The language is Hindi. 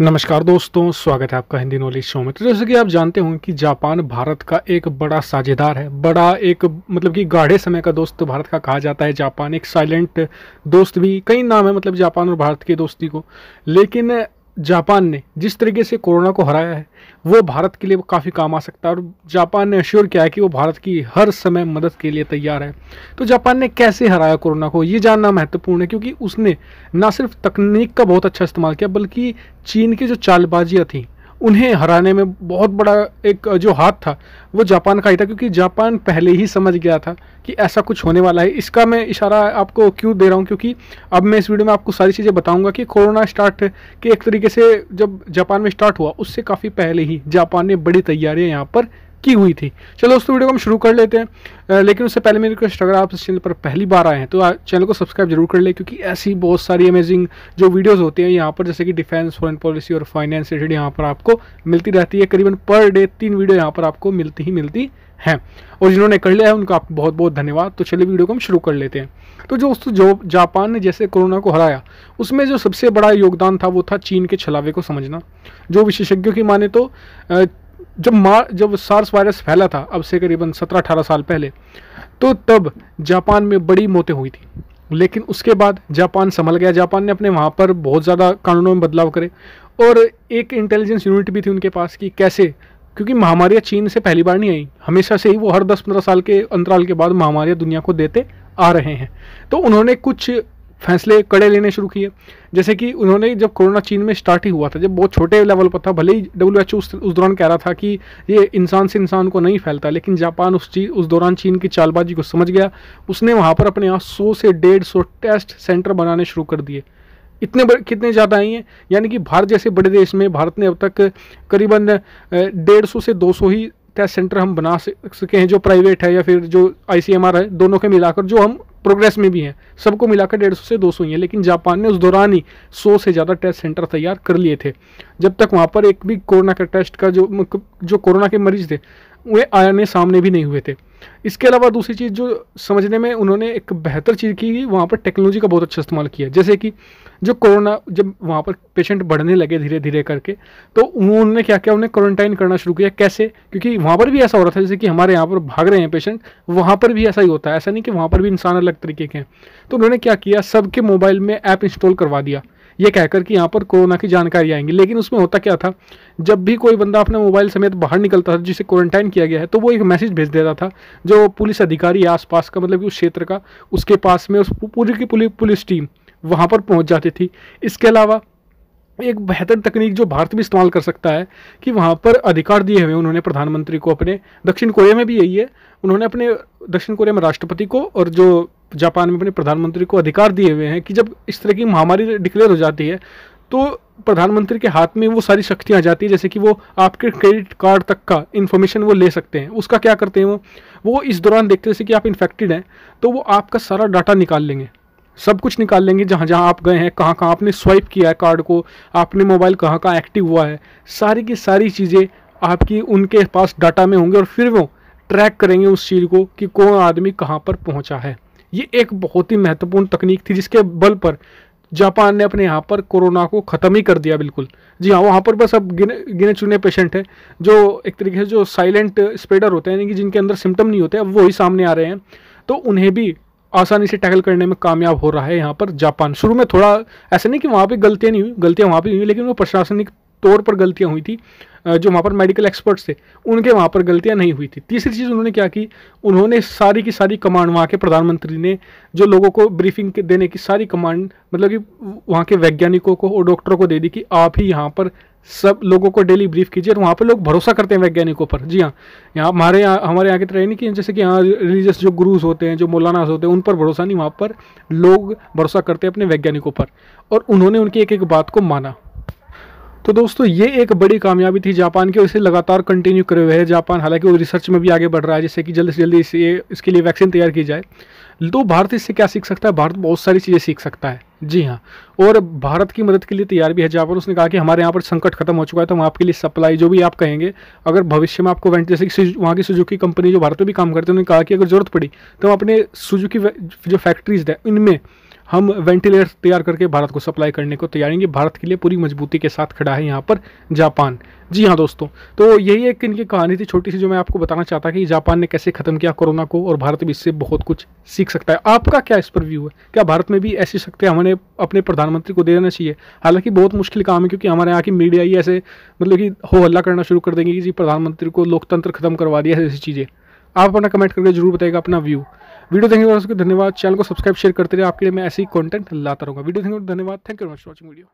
नमस्कार दोस्तों, स्वागत है आपका हिंदी नॉलेज शो में। तो जैसे कि आप जानते होंगे कि जापान भारत का एक बड़ा साझेदार है। बड़ा एक मतलब कि गाढ़े समय का दोस्त भारत का कहा जाता है। जापान एक साइलेंट दोस्त भी, कई नाम है मतलब जापान और भारत की दोस्ती को। लेकिन जापान ने जिस तरीके से कोरोना को हराया है, वो भारत के लिए काफ़ी काम आ सकता है और जापान ने अश्योर किया है कि वो भारत की हर समय मदद के लिए तैयार है। तो जापान ने कैसे हराया कोरोना को, ये जानना महत्वपूर्ण है क्योंकि उसने ना सिर्फ़ तकनीक का बहुत अच्छा इस्तेमाल किया, बल्कि चीन की जो चालबाजियाँ थी उन्हें हराने में बहुत बड़ा एक, जो हाथ था, वो जापान का ही था, क्योंकि जापान पहले ही समझ गया था कि ऐसा कुछ होने वाला है। इसका मैं इशारा आपको क्यों दे रहा हूँ? क्योंकि अब मैं इस वीडियो में आपको सारी चीज़ें बताऊँगा कि कोरोना स्टार्ट के एक तरीके से जब जापान में स्टार्ट हुआ, उससे काफ़ी पहले ही जापान ने बड़ी तैयारियाँ यहाँ पर की हुई थी। चलो दोस्तों वीडियो को हम शुरू कर लेते हैं। लेकिन उससे पहले मेरी रिक्वेस्ट, अगर आप इस चैनल पर पहली बार आए हैं तो चैनल को सब्सक्राइब ज़रूर कर लें, क्योंकि ऐसी बहुत सारी अमेजिंग जो वीडियोस होते हैं यहाँ पर, जैसे कि डिफेंस फॉरेन पॉलिसी और फाइनेंस रिलेटेड यहाँ पर आपको मिलती रहती है। करीबन पर डे तीन वीडियो यहाँ पर आपको मिलती ही मिलती हैं। और जिन्होंने कर लिया है, उनका आपको बहुत बहुत धन्यवाद। तो चलिए वीडियो को हम शुरू कर लेते हैं। तो जो दोस्तों जो जापान ने जैसे कोरोना को हराया, उसमें जो सबसे बड़ा योगदान था वो था चीन के छलावे को समझना। जो विशेषज्ञों की माने तो जब मार, जब सार्स वायरस फैला था, अब से करीबन सत्रह अठारह साल पहले तो तब जापान में बड़ी मौतें हुई थी। लेकिन उसके बाद जापान संभल गया। जापान ने अपने वहाँ पर बहुत ज़्यादा कानूनों में बदलाव करे और एक इंटेलिजेंस यूनिट भी थी उनके पास कि कैसे, क्योंकि महामारियाँ चीन से पहली बार नहीं आई। हमेशा से ही वो हर दस पंद्रह साल के अंतराल के बाद महामारियाँ दुनिया को देते आ रहे हैं। तो उन्होंने कुछ फैसले कड़े लेने शुरू किए। जैसे कि उन्होंने जब कोरोना चीन में स्टार्ट ही हुआ था जब बहुत छोटे लेवल पर था भले ही डब्ल्यू एच उस, उस दौरान कह रहा था कि ये इंसान से इंसान को नहीं फैलता लेकिन जापान उस चीज़ उस दौरान चीन की चालबाजी को समझ गया। उसने वहाँ पर अपने यहाँ सौ से डेढ़ सौ टेस्ट सेंटर बनाने शुरू कर दिए। इतने बड़े कितने ज़्यादा आई हैं यानी कि भारत जैसे बड़े देश में भारत ने अब तक करीबन डेढ़ सौ से दो सौ ही टेस्ट सेंटर हम बना सके हैं जो प्राइवेट है या फिर जो आईसीएमआर है दोनों के मिलाकर जो हम प्रोग्रेस में भी हैं। सबको मिलाकर डेढ़ सौ से दो सौ ही है, लेकिन जापान ने उस दौरान ही सौ से ज़्यादा टेस्ट सेंटर तैयार कर लिए थे। जब तक वहाँ पर एक भी कोरोना का टेस्ट का जो जो कोरोना के मरीज़ थे वे आने सामने भी नहीं हुए थे। इसके अलावा दूसरी चीज़ जो समझने में उन्होंने एक बेहतर चीज़ की, वहाँ पर टेक्नोलॉजी का बहुत अच्छा इस्तेमाल किया। जैसे कि जो कोरोना जब वहाँ पर पेशेंट बढ़ने लगे धीरे धीरे करके तो उन्होंने क्या किया? उन्हें क्वारंटाइन करना शुरू किया। कैसे? क्योंकि वहाँ पर भी ऐसा हो रहा था, जैसे कि हमारे यहाँ पर भाग रहे हैं पेशेंट, वहाँ पर भी ऐसा ही होता है। ऐसा नहीं कि वहाँ पर भी इंसान अलग तरीके के हैं। तो उन्होंने क्या किया? सबके मोबाइल में ऐप इंस्टॉल करवा दिया। ये कहकर कि यहाँ पर कोरोना की जानकारी आएँगी। लेकिन उसमें होता क्या था? जब भी कोई बंदा अपने मोबाइल समेत बाहर निकलता था, जिसे क्वारंटाइन किया गया है तो वो एक मैसेज भेज देता था, जो पुलिस अधिकारी आसपास का मतलब कि उस क्षेत्र का, उसके पास में उस पूरी की पुलिस पुलिस टीम वहाँ पर पहुँच जाती थी। इसके अलावा एक बेहतर तकनीक जो भारत भी इस्तेमाल कर सकता है, कि वहाँ पर अधिकार दिए हुए उन्होंने प्रधानमंत्री को अपने, दक्षिण कोरिया में भी यही है। उन्होंने अपने दक्षिण कोरिया में राष्ट्रपति को और जो जापान में अपने प्रधानमंत्री को अधिकार दिए हुए हैं कि जब इस तरह की महामारी डिक्लेयर हो जाती है तो प्रधानमंत्री के हाथ में वो सारी शक्तियाँ आ जाती है, जैसे कि वो आपके क्रेडिट कार्ड तक का इन्फॉर्मेशन वो ले सकते हैं। उसका क्या करते हैं वो? वो इस दौरान देखते जैसे कि आप इन्फेक्टेड हैं तो वो आपका सारा डाटा निकाल लेंगे। सब कुछ निकाल लेंगे, जहाँ जहाँ आप गए हैं, कहाँ कहाँ आपने स्वाइप किया है कार्ड को, आपने मोबाइल कहाँ कहाँ एक्टिव हुआ है, सारी की सारी चीज़ें आपकी उनके पास डाटा में होंगे और फिर वो ट्रैक करेंगे उस चीज़ को कि कौन आदमी कहाँ पर पहुँचा है। ये एक बहुत ही महत्वपूर्ण तकनीक थी जिसके बल पर जापान ने अपने यहाँ पर कोरोना को ख़त्म ही कर दिया बिल्कुल। जी हाँ वहाँ पर बस अब गिने गिने चुने पेशेंट हैं, जो एक तरीके से जो साइलेंट स्प्रेडर होते हैं, यानी कि जिनके अंदर सिम्टम नहीं होते, अब वही सामने आ रहे हैं। तो उन्हें भी आसानी से टैकल करने में कामयाब हो रहा है यहाँ पर जापान। शुरू में थोड़ा ऐसा नहीं कि वहाँ पर गलतियाँ नहीं हुई, गलतियाँ वहाँ पर हुई, लेकिन वो प्रशासनिक तौर पर गलतियाँ हुई थी। जो वहाँ पर मेडिकल एक्सपर्ट्स थे, उनके वहाँ पर गलतियाँ नहीं हुई थी। तीसरी चीज़ उन्होंने क्या की? उन्होंने सारी की सारी कमांड वहाँ के प्रधानमंत्री ने, जो लोगों को ब्रीफिंग देने की सारी कमांड मतलब कि वहाँ के वैज्ञानिकों को और डॉक्टरों को दे दी कि आप ही यहाँ पर सब लोगों को डेली ब्रीफ कीजिए और वहाँ पर लोग भरोसा करते हैं वैज्ञानिकों पर। जी हाँ यहाँ हमारे यहाँ हमारे यहाँ की तरह नहीं कि जैसे कि यहाँ रिलीजियस जो गुरुज होते हैं, जो मौलानाज होते हैं, उन पर भरोसा नहीं, वहाँ पर लोग भरोसा करते हैं अपने वैज्ञानिकों पर। और उन्होंने उनकी एक एक बात को माना। तो दोस्तों, ये एक बड़ी कामयाबी थी जापान की इसे लगातार कंटिन्यू करे हुए है जापान। हालाँकि वो रिसर्च में भी आगे बढ़ रहा है, जिससे कि जल्दी से जल्दी इसे, इसके लिए वैक्सीन तैयार की जाए। तो भारत इससे क्या सीख सकता है? भारत बहुत सारी चीज़ें सीख सकता है। जी हाँ। और भारत की मदद के लिए तैयार भी है जापान। उसने कहा कि हमारे यहाँ पर संकट खत्म हो चुका है तो हम आपके लिए सप्लाई जो भी आप कहेंगे, अगर भविष्य में आपको वेंट जैसे कि वहाँ की सुजुकी कंपनी जो भारत में भी काम करते हैं, उन्होंने कहा कि अगर ज़रूरत पड़ी तो हम अपने सुजुकी जो फैक्ट्रीज है, इनमें हम वेंटिलेटर तैयार करके भारत को सप्लाई करने को तैयार हैं भारत के लिए पूरी मजबूती के साथ खड़ा है यहाँ पर जापान। जी हाँ दोस्तों तो यही एक इनकी कहानी थी छोटी सी जो मैं आपको बताना चाहता कि जापान ने कैसे खत्म किया कोरोना को और भारत भी इससे बहुत कुछ सीख सकता है। आपका क्या इस पर व्यू है? क्या भारत में भी ऐसी शक्तियाँ हमें अपने प्रधानमंत्री को दे देना चाहिए? हालाँकि बहुत मुश्किल काम है क्योंकि हमारे यहाँ की मीडिया ही ऐसे मतलब कि हो हल्ला करना शुरू कर देंगे कि जी प्रधानमंत्री को लोकतंत्र खत्म करवा दिया ऐसी चीज़ें। आप अपना कमेंट करके ज़रूर बताएगा अपना व्यू वीडियो देखने के धन्यवाद। चैनल को सब्सक्राइब शेयर करते रहे आपके लिए मैं ऐसी कंटेंट लाता रहूँगा। वीडियो देखने धन्यवाद। Thank you very watching video